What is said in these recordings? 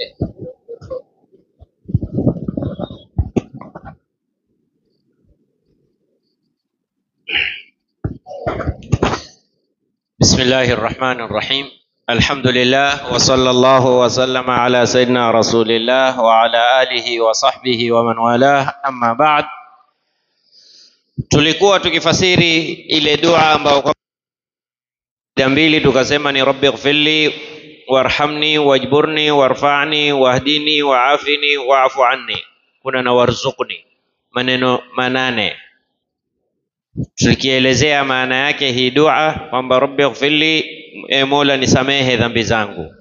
بسم الله الرحمن الرحيم. الحمد لله وصلى الله وسلم على سيدنا رسول الله وعلى آله وصحبه ومن والاه. أما بعد tulikuwa tukifasiri ile dua ambayo kwa mbili tukasema ni rabbi warhamni wajburni warfani wahdini waafini waafu anni. Kuna na warzuqni. Maneno manane. Tukielezea maana yake hii dua kwamba rabbi ighfirli e mola nisamehe dhambi zangu.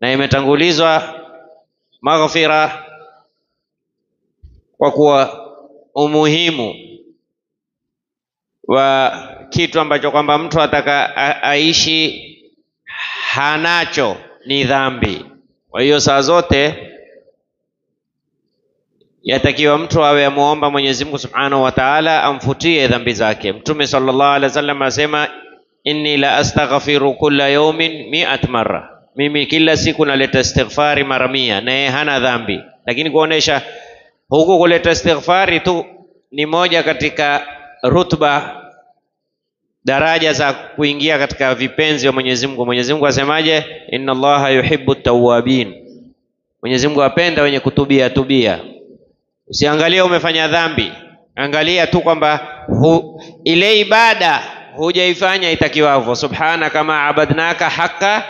Na imetangulizwa maghfira kwa kuwa umuhimu wa kitu ambacho kwamba mtu ataka aishi hanacho ni dhambi. Kwa hiyo saa zote yatakiwa mtu awe amuomba Mwenyezi Mungu Subhanahu wa Ta'ala amfutie dhambi zake. Mtume sallallahu alaihi wasallam asema inni la astaghfiru kulla yawmin mi'at marra, mimi kila siku naleta istighfari mara mia, naye hana dhambi, lakini kuonesha huku kuleta istighfari tu ni moja katika rutba daraja za kuingia katika vipenzi vya Mwenyezi Mungu. Mwenyezi Mungu asemaje? Inna Allaha yuhibbu tawabin, Mwenyezi Mungu apenda wenye kutubia tubia. Usiangalie umefanya dhambi, angalia tu kwamba ile ibada hujaifanya itakiwavyo. Subhana kama abadnaka haqa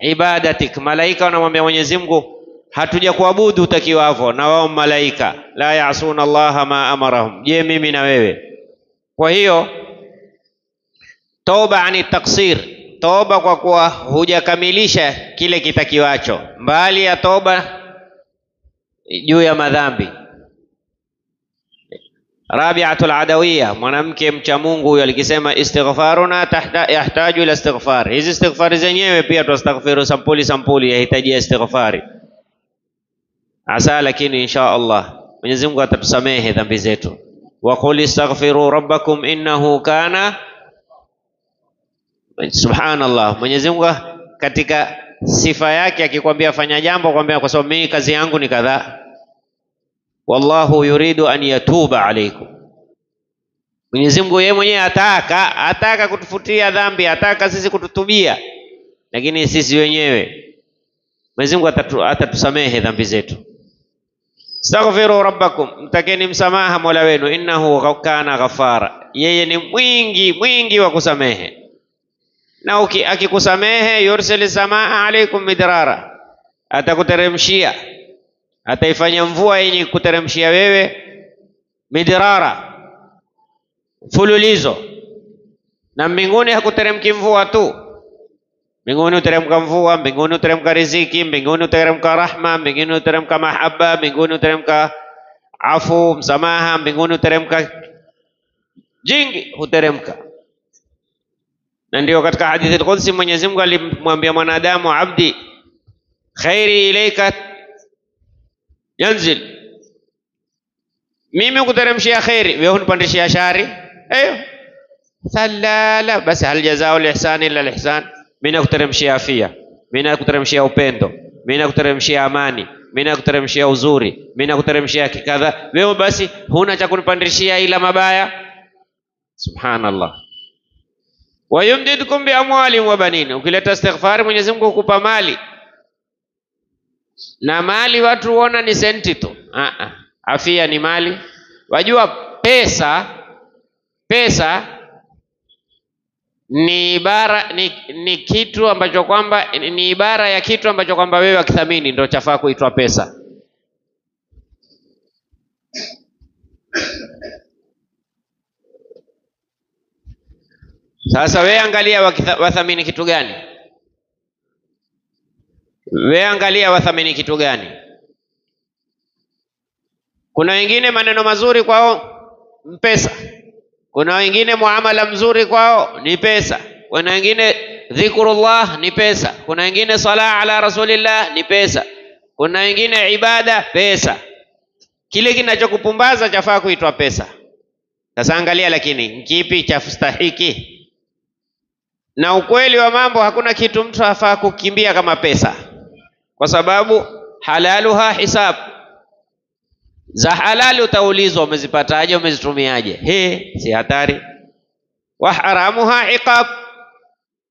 ibadatik, malaika wanamwambia Mwenyezi Mungu hatuja kuabudu utakiwavyo, na wao malaika la yasuna Allaha ma amarahum. Je, mimi na wewe? Kwa hiyo toba ani taksir, toba kwa kuwa hujakamilisha kile kitakiwacho, mbali ya toba juu ya madhambi. Rabiatul Adawiya, mwanamke mcha Mungu huyo alikisema, istighfaruna yahtaju ila istighfar. Hizi istighfari zenyewe pia tuastaghfiru sampuli sampuli, yahitajia istighfari asa, lakini insha Allah Mwenyezi Mungu atatusamehe dhambi zetu. Wa qul istaghfiru rabbakum innahu kana Subhanallah, Mwenyezi Mungu katika sifa yake akikwambia fanya jambo, kwambia kwa sababu mimi kazi yangu ni kadhaa. Wallahu yuridu an yatuba alaikum, Mwenyezi Mungu yeye mwenyewe ataka ataka kutufutia dhambi, ataka sisi kututubia, lakini sisi wenyewe Mwenyezi Mungu atatu, atatusamehe dhambi zetu. Astaghfiru rabbakum, mtakeni msamaha mola wenu, innahu kana ghafara, yeye ni mwingi mwingi wa kusamehe na akikusamehe yursili samaa alaikum midrara, atakuteremshia, ataifanya mvua yenye kuteremshia wewe midrara, mfululizo. Na mbinguni hakuteremki mvua tu, mbinguni huteremka mvua, mbinguni huteremka riziki, mbinguni huteremka rahma, mbinguni huteremka mahaba, mbinguni huteremka afu, msamaha, mbinguni huteremka jingi, huteremka na ndio katika hadithi al-Qudsi Mwenyezi Mungu alimwambia mwanadamu, abdi khairi ilaika yanzil, mimi kuteremshia khairi, wewe hunipandishia shari. Ayo salala, basi hal jazao lihsani illa lihsan, mimi nakuteremshia afia, mimi nakuteremshia upendo, mimi nakuteremshia amani, mimi nakuteremshia uzuri, mimi nakuteremshia kikadha, wewe basi huna cha kunipandishia ila mabaya. Subhanallah wayumdidkum biamwalin wa banin, ukileta istighfari Mwenyezi Mungu hukupa mali na mali watu huona ni senti tu. Afia ni mali. Wajua pesa, pesa ni ibara ni, ni kitu ambacho kwamba ni ibara ya kitu ambacho kwamba wewe wakithamini ndio chafaa kuitwa pesa. Sasa wewe angalia wathamini kitu gani? Wewe angalia wathamini kitu gani? Kuna wengine maneno mazuri kwao mpesa, pesa, kuna wengine muamala mzuri kwao ni pesa, kuna wengine dhikrullah ni pesa, kuna wengine sala ala rasulillah ni pesa, kuna wengine ibada pesa. Kile kinachokupumbaza chafaa kuitwa pesa. Sasa angalia, lakini kipi cha stahiki? Na ukweli wa mambo, hakuna kitu mtu afaa kukimbia kama pesa, kwa sababu halaluha hisab, za halali utaulizwa umezipataje, umezitumiaje. He, si hatari? Wa haramuha iqab,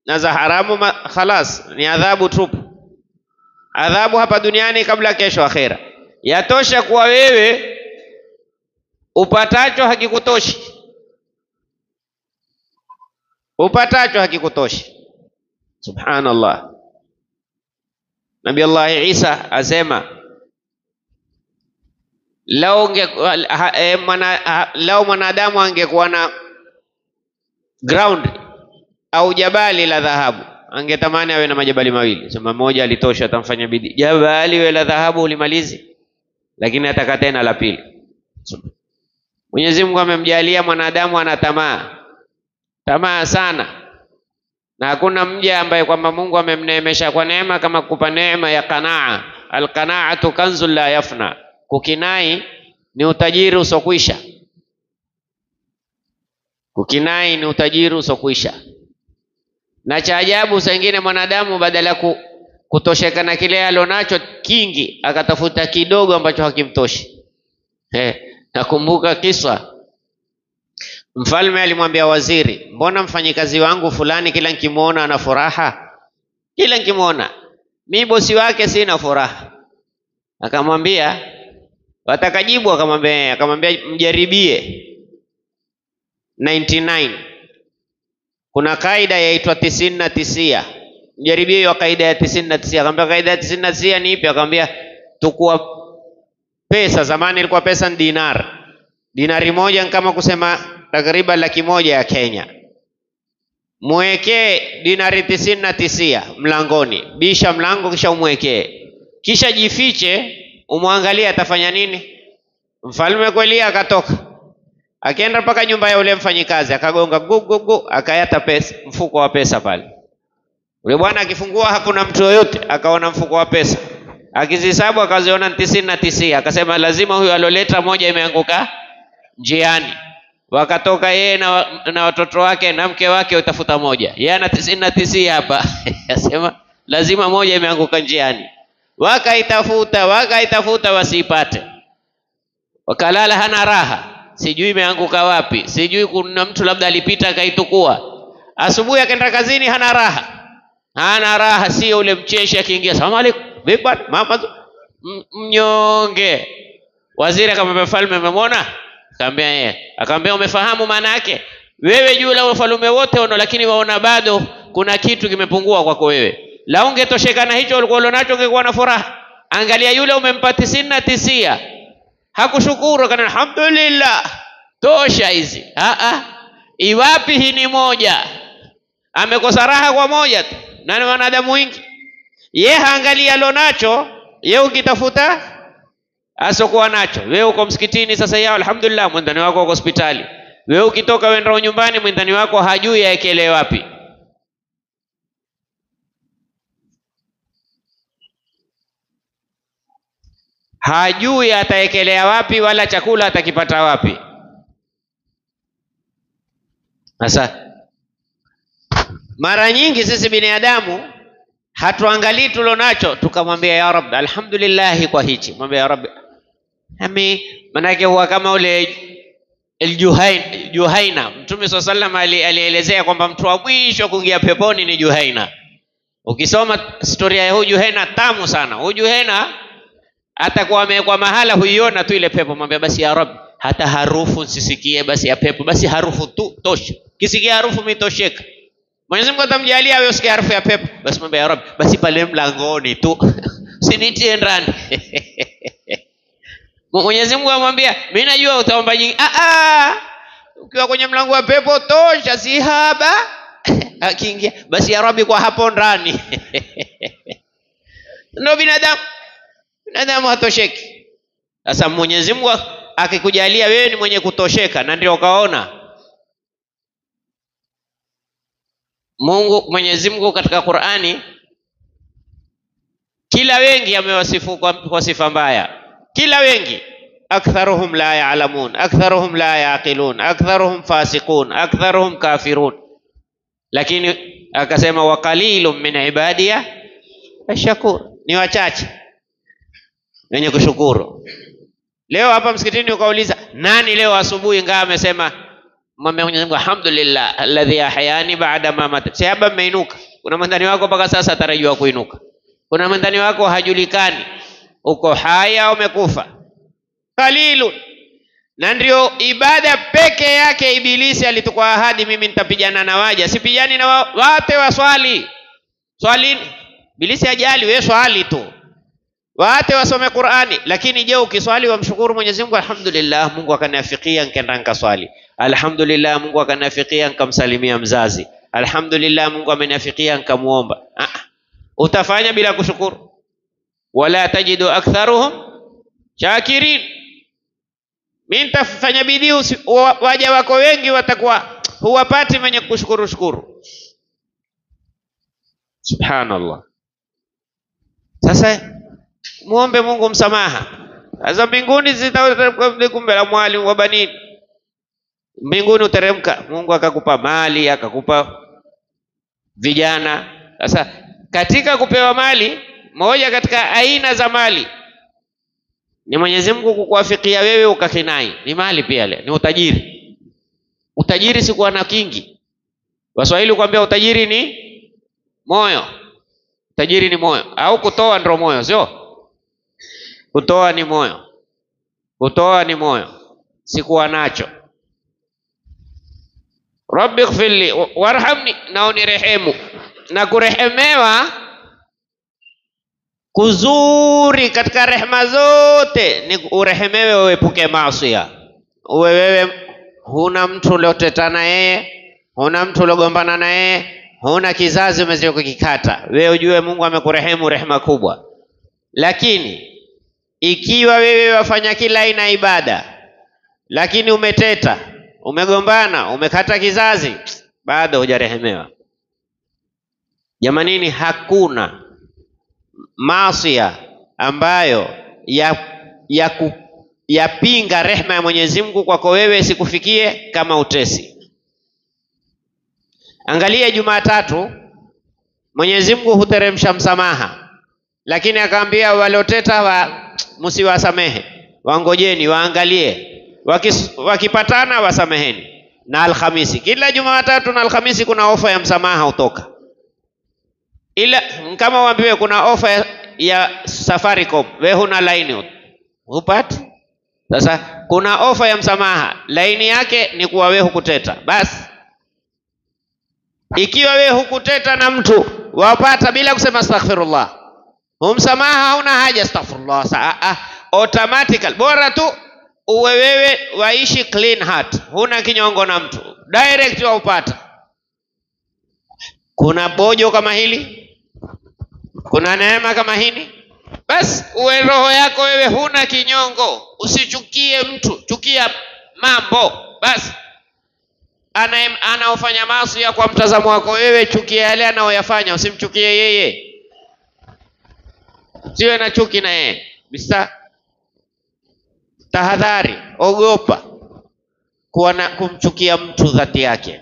na za haramu khalas ni adhabu tupu, adhabu hapa duniani kabla kesho akhera. Yatosha kuwa wewe upatacho hakikutoshi, upatacho hakikutoshi. Subhanallah. Nabii Allah Isa asema lao unge, ha, e, mana, ha, lau mwanadamu angekuwa na ground au jabali la dhahabu angetamani awe na majabali mawili, sema moja alitosha, atamfanya bidii. Jabali we la dhahabu ulimalizi, lakini ataka tena la pili. Mwenyezi Mungu amemjalia mwanadamu ana tamaa, tamaa sana, na hakuna mja ambaye kwamba Mungu amemneemesha kwa neema kama kukupa neema ya qanaa. Alqanaatu kanzu la yafna, kukinai ni utajiri usokwisha. Kukinai ni utajiri usokwisha. Na cha ajabu, saa ingine mwanadamu badala ya kutosheka na kile alonacho kingi, akatafuta kidogo ambacho hakimtoshi. He, nakumbuka kisa, mfalme alimwambia waziri, mbona mfanyikazi wangu fulani kila nikimwona ana furaha, kila nikimwona mi bosi wake sina furaha. Akamwambia watakajibu, akamwambia akamwambia mjaribie 99 kuna kaida yaitwa tisini na tisia. Mjaribie hiyo kaida ya tisini na tisia. Akamwambia kaida ya tisini na tisia ni ipi? Akamwambia tukua pesa, zamani ilikuwa pesa ni dinar, dinari moja ni kama kusema takriban laki moja ya Kenya. Mwekee dinari tisini na tisia mlangoni, bisha mlango, kisha umwekee, kisha jifiche, umwangalie atafanya nini. Mfalme kweli akatoka akaenda mpaka nyumba ya ule mfanyikazi akagonga gugugu, gu gu, akayata pesa, mfuko wa pesa pale. Ule bwana akifungua hakuna mtu yoyote, akaona mfuko wa pesa, akizihesabu akaziona tisini na tisia, akasema lazima huyo aloleta moja imeanguka njiani. Wakatoka yeye na, na watoto wake na mke wake utafuta moja, yeye ana tisini na tisia hapa asema lazima moja imeanguka njiani. Wakaitafuta wakaitafuta, wasiipate, wakalala hana raha sijui imeanguka wapi, sijui kuna mtu labda alipita akaitukua. Asubuhi akaenda kazini, hana raha, hana raha, sio ule mcheshi akiingia, salamu aleikum, vipi bwana, mama, mnyonge. Waziri akamwambia mfalme, umemwona? Akamwambia yeye, akamwambia umefahamu maana yake? Wewe juu la ufalume wote uno, lakini waona bado kuna kitu kimepungua kwako wewe. La ungetosheka na hicho ulikuwa unacho, ungekuwa na furaha. Angalia yule umempa tisini na tisia hakushukuru kana alhamdulillah, tosha hizi. Ah, iwapi hii ni moja, amekosa raha kwa moja tu, na ni wanadamu wengi. Ye haangalia lonacho, ye ukitafuta asokuwa nacho. Wewe uko msikitini sasa, yao alhamdulillah, mwendani wako uko hospitali. Wewe ukitoka wenda nyumbani, mwendani wako hajui aekelee wapi. hajui ataekelea wapi wala chakula atakipata wapi. Sasa mara nyingi sisi binadamu hatuangalii tulonacho, tukamwambia ya Rabbi, alhamdulillahi kwa hichi, mwambia ya Rabbi ami, manake huwa kama ule Juhaina. Mtume swalla sallam alielezea kwamba mtu wa mwisho kuingia peponi ni Juhaina. Ukisoma historia ya huyu Juhaina tamu sana. Huyu Juhaina atakuwa amewekwa mahala huiona tu ile pepo, mwambia basi ya Rabbi, hata harufu nsisikie basi ya pepo, basi harufu tu tosha, kisikia harufu mitosheka. Mwenyezi Mungu atamjalia awe usikia harufu ya pepo, basi mwambia ya Rabbi, basi pale mlangoni tu usinitie ndani. Mwenyezi Mungu amwambia, mimi najua utaomba nyingi. Ah, ah, ukiwa kwenye mlango wa pepo tosha, si haba. Akiingia basi ya Rabbi, kwa hapo ndani. Ndio binadamu. Binadamu hatosheki. Sasa Mwenyezi Mungu akikujalia wewe ni mwenye kutosheka, na ndio ukaona. Mungu Mwenyezi Mungu katika Qur'ani kila wengi amewasifu kwa, kwa sifa mbaya, kila wengi aktharuhum la ya'lamun aktharuhum la yaqilun aktharuhum fasiqun aktharuhum kafirun, lakini akasema wa qalilun min ibadiya ashakur, ni wachache wenye kushukuru. Leo hapa msikitini ukauliza nani leo asubuhi ngaa amesema Mwenyezi Mungu alhamdulillah alladhi ahyani baada ma mata. Si haba mmeinuka. Kuna mwandani wako mpaka sasa atarajiwa kuinuka. Kuna mwandani wako hajulikani uko haya umekufa. Qalilun. Na ndio ibada peke yake Ibilisi alitukwa ahadi, mimi nitapigana na waja, sipijani na wa, wate waswali swali. Ibilisi ajali, wewe swali tu, wate wasome Qur'ani. Lakini je, ukiswali wamshukuru Mwenyezi Mungu, alhamdulillah, Mungu akaniafikia nikaenda nikaswali, alhamdulillah, Mungu akaniafikia nikamsalimia mzazi, alhamdulillah, Mungu ameniafikia nikamuomba. Ah, utafanya bila kushukuru? Wala tajidu aktharuhum shakirin mi nitafanya bidii, waja wako wengi watakuwa huwapati mwenye kushukuru shukuru. Subhanallah. Sasa muombe Mungu msamaha. Sasa mbinguni zitakumbela mwalimu wa banini, mbinguni uteremka, Mungu akakupa mali akakupa vijana. Sasa katika kupewa mali, moja katika aina za mali ni Mwenyezi Mungu kukuafikia wewe ukakinai, ni mali pia ile, ni utajiri. Utajiri si kuwa na kingi. Waswahili kuambia utajiri ni moyo, utajiri ni moyo, au kutoa ndio moyo, sio? Kutoa ni moyo, kutoa ni moyo, si kuwa nacho. Rabbi ighfirli warhamni, na unirehemu. Na kurehemewa kuzuri katika rehema zote ni urehemewe, uepuke maasia, Uwe wewe huna mtu ulioteta na yeye, huna mtu uliogombana na yeye, huna kizazi umezio kukikata, wewe ujue Mungu amekurehemu rehema kubwa. Lakini ikiwa wewe wafanya kila aina ya ibada, lakini umeteta, umegombana, umekata kizazi, bado hujarehemewa. Jamanini, hakuna maasia ambayo yapinga ya ya rehma ya Mwenyezi Mungu kwako wewe sikufikie kama utesi. Angalia Jumatatu, Mwenyezi Mungu huteremsha msamaha, lakini akaambia walioteta wa msiwasamehe, wangojeni waangalie, wakis, wakipatana wasameheni. Na Alhamisi, kila Jumatatu na Alhamisi kuna ofa ya msamaha hutoka ila kama uambiwe kuna ofa ya, Safaricom, we huna laini hupati. Sasa kuna ofa ya msamaha, laini yake ni kuwa we hukuteta. Basi ikiwa we hukuteta na mtu wapata bila kusema astaghfirullah, humsamaha hauna haja astaghfirullah, saa automatically, bora tu uwe wewe waishi clean heart, huna kinyongo na mtu, direct waupata. Kuna bojo kama hili kuna neema kama hini basi uwe roho yako wewe huna kinyongo, usichukie mtu, chukia mambo. Basi anaofanya maasi kwa mtazamo wako wewe, chukia yale anaoyafanya, usimchukie yeye, siwe na chuki na yeye bisa. Tahadhari, ogopa kuwa na kumchukia mtu dhati yake.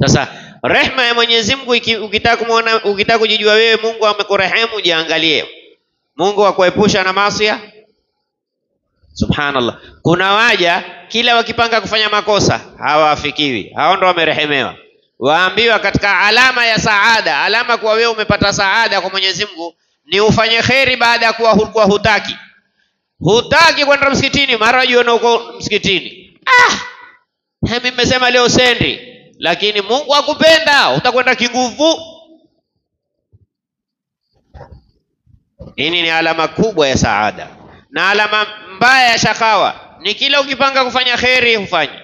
Sasa rehma ya Mwenyezi Mungu ukitaka kumuona, ukitaka kujijua wewe Mungu amekurehemu, jiangalie. Mungu akuepusha na maasi. Subhanallah, kuna waja kila wakipanga kufanya makosa hawafikiwi, hao ndo wamerehemewa. Waambiwa katika alama ya saada, alama kuwa wewe umepata saada kwa Mwenyezi Mungu ni ufanye kheri baada ya kuwa hulikuwa hutaki, hutaki kwenda msikitini, mara jiona uko msikitini. Ah, mimi nimesema leo sendi lakini Mungu akupenda utakwenda kinguvu. Hii ni alama kubwa ya saada, na alama mbaya ya shakawa ni kila ukipanga kufanya kheri hufanyi.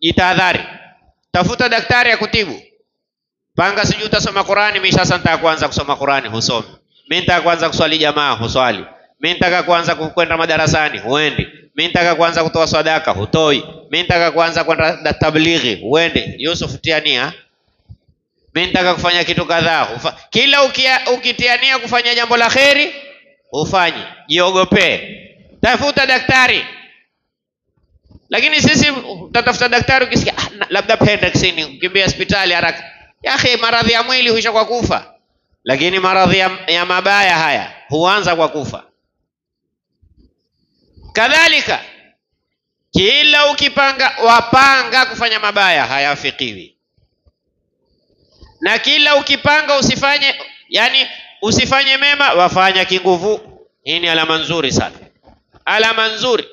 Jitahadhari, tafuta daktari akutibu. Panga, sijui utasoma Qurani, mimi sasa nitaka kuanza kusoma Qurani, husomi. Mimi nitaka kuanza kuswali jamaa, huswali. Mimi nitaka kuanza kwenda madarasani, huendi. Mimi nitaka kuanza kutoa sadaka, hutoi. Mimi nitaka kuanza kwenda tablighi, uende. Yusuf, tiania. Mimi nitaka kufanya kitu kadhaa, kila ukia, ukitiania kufanya jambo la kheri hufanyi. Jiogopee, tafuta daktari. Lakini sisi utatafuta daktari, ukisikia ah, labda appendix, ukimbia hospitali haraka. Ya akhi, maradhi ya mwili huisha kwa kufa, lakini maradhi ya, ya mabaya haya huanza kwa kufa. Kadhalika kila ukipanga wapanga kufanya mabaya hayafikiwi, na kila ukipanga usifanye, yani usifanye mema, wafanya kinguvu. Hii ni alama nzuri sana, alama nzuri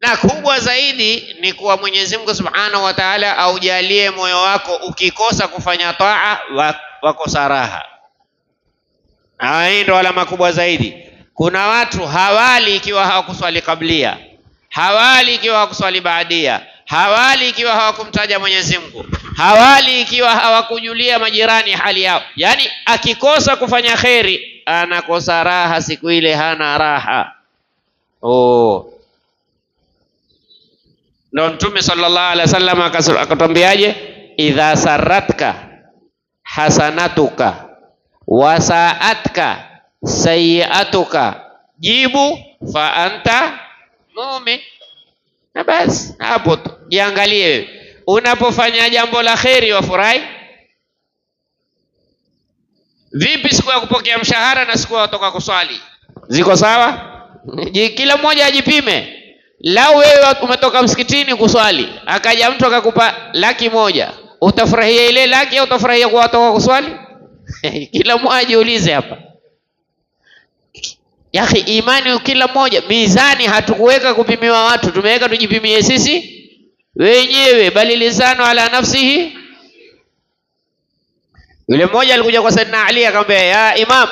na kubwa zaidi ni kuwa Mwenyezi Mungu Subhanahu wa Ta'ala aujalie moyo wako ukikosa kufanya taa wakosa raha. Hii ndo alama kubwa zaidi. Kuna watu hawali ikiwa hawakuswali kablia, hawali ikiwa hawakuswali baadia, hawali ikiwa hawakumtaja Mwenyezi Mungu, hawali ikiwa hawakujulia majirani hali yao. Yaani akikosa kufanya kheri anakosa raha, siku ile hana raha. Oh. Ndo Mtume sallallahu alaihi wasallam akatwambiaje, idha saratka hasanatuka wasaatka sayiatuka jibu fa anta mumin. Na basi hapo tu jiangalie wewe, unapofanya jambo la kheri wafurahi vipi? Siku ya kupokea mshahara na siku ya kutoka kuswali ziko sawa? Kila mmoja ajipime. Lau wewe umetoka msikitini kuswali, akaja mtu akakupa laki moja, utafurahia ile laki au utafurahia kuwa watoka kuswali? Kila mmoja ajiulize hapa. Yakhi, imani kila mmoja, mizani hatukuweka kupimiwa watu, tumeweka tujipimie sisi wenyewe, bali lisano ala nafsihi. Yule mmoja alikuja kwa Saidina Ali akamwambia, ya Imam,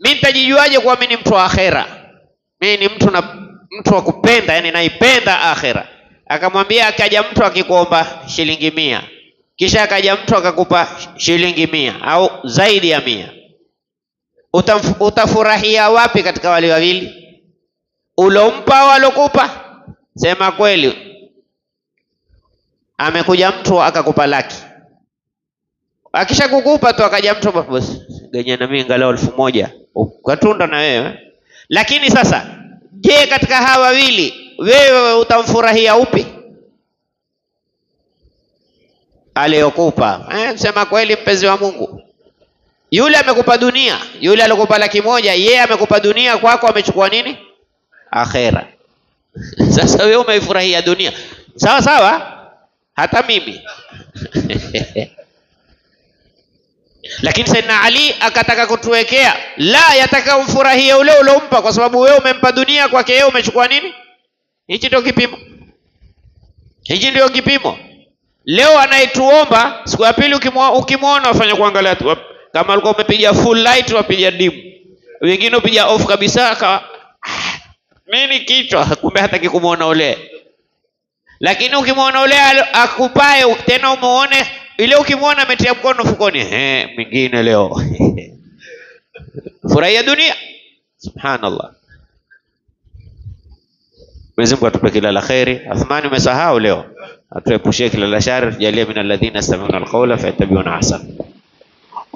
mimi nitajijuaje kuwa mimi ni mtu wa akhera? Mimi ni mtu na mtu wa kupenda, yani naipenda akhera. Akamwambia, akaja mtu akikuomba shilingi mia, kisha akaja mtu akakupa shilingi mia au zaidi ya mia, Utaf, utafurahia wapi katika wale wawili? Ulompa walokupa? Sema kweli, amekuja mtu akakupa laki, akisha kukupa tu akaja mtu basi, genya na mimi angalau elfu moja ukatunda na wewe. Lakini sasa Je, katika hawa wawili wewe utamfurahia upi? Aliyokupa eh, sema kweli, mpenzi wa Mungu, yule amekupa dunia, yule alikupa laki moja, yeye amekupa dunia, kwako amechukua nini? Akhera. Sasa wewe umeifurahia dunia, sawa sawa, hata mimi lakini Saidina Ali akataka kutuwekea la yataka umfurahie ule uliompa, kwa sababu wewe umempa dunia, kwake yeye umechukua nini? Hichi ndio kipimo, hichi ndio kipimo. Leo anayetuomba siku ya pili ukimwona wafanya kuangalia tu, kama alikuwa umepiga full light wapiga dim, wengine upiga off kabisa, akawa mimi kichwa, kumbe hataki kikumuona ule. Lakini ukimwona ule akupae tena umuone ile ukimwona ametia mkono mfukoni, eh, mwingine leo furahia dunia. Subhanallah, Mwenyezi Mungu atupe kila la kheri. Athmani, umesahau leo, atuepushie kila la shari, tujalie min alladhina yastami'una alqawla fayattabi'una ahsan.